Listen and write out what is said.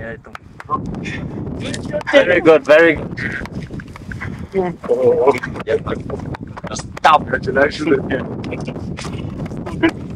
yeah. Very good, very good. Oh. Stop. Congratulations. Thank you.